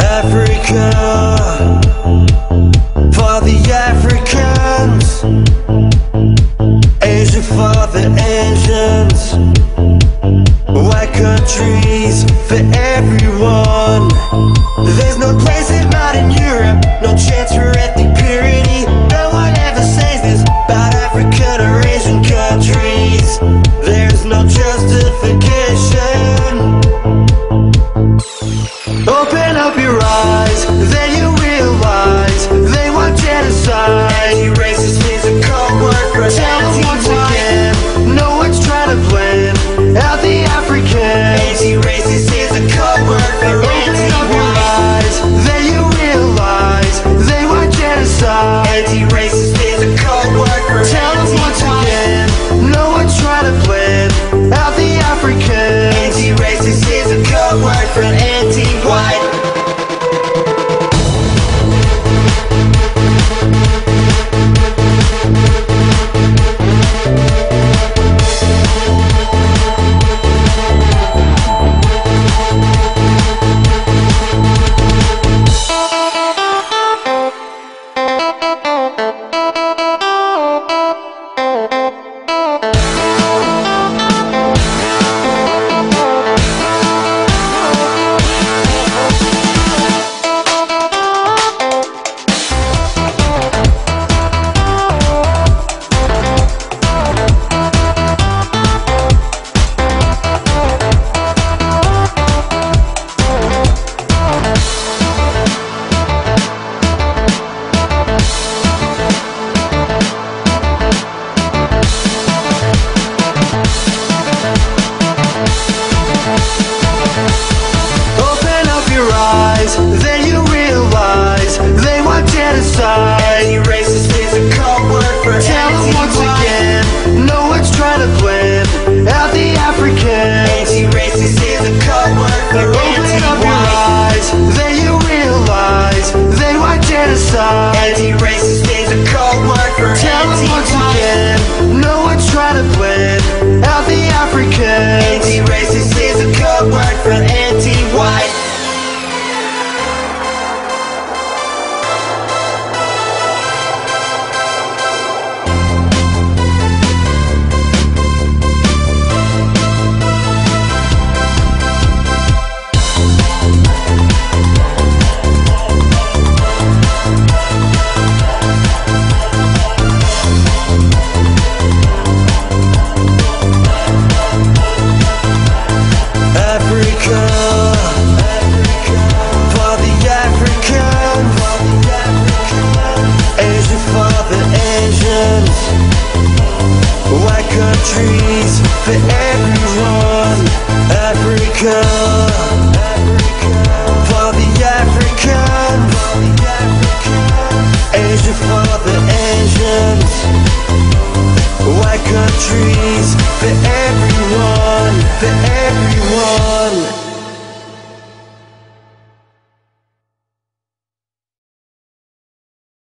Africa. For the Africans. Asia for the Asians. White countries for everyone. open up your eyes, then you realize they want genocide. Anti-racist is a code word for Tell us once again, no one's trying to blame. They go trees for everyone. Africa, for the African, Asia for the Asians. White countries for everyone, for everyone.